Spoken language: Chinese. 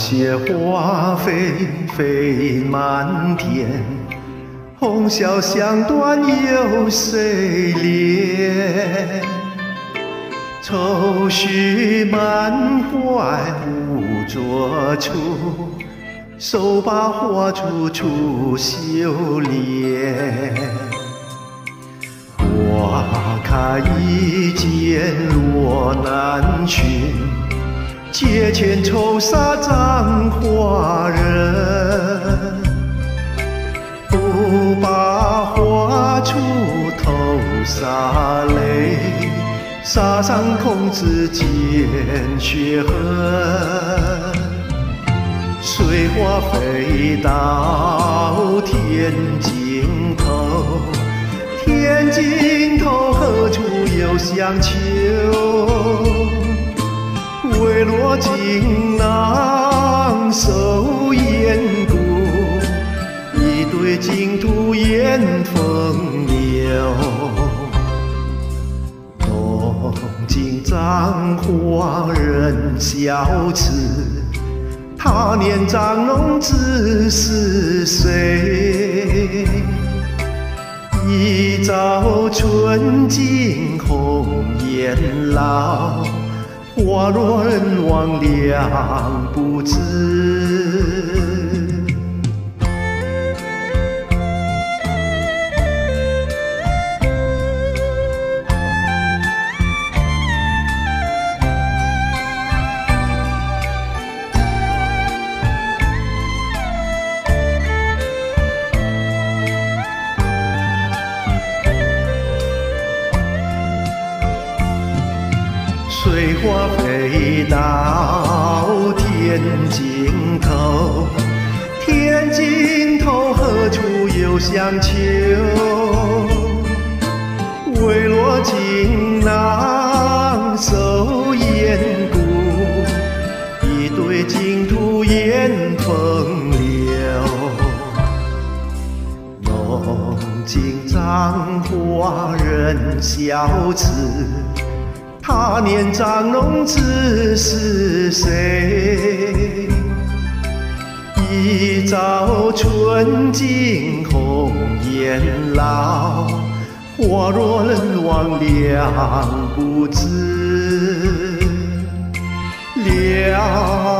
雪花飞飞满天，红消香断有谁怜？愁绪满怀无着处，手把花处处修炼。花开一见落难寻，阶前愁杀葬花人。不把花锄头洒泪，洒上空枝见血痕。随花飞到天尽头。天尽头何处有香丘？未落锦囊收烟骨，一对净土烟风流。东京葬花人笑痴，他年长弄知是谁？一朝春尽红颜老，花落人亡两不知。花飞到天尽头，天尽头何处有香丘？未落锦囊收烟骨，一对净土烟风流。弄尽葬花人笑痴。他年张侬知是谁？一朝春尽红颜老，花落人亡两不知。两。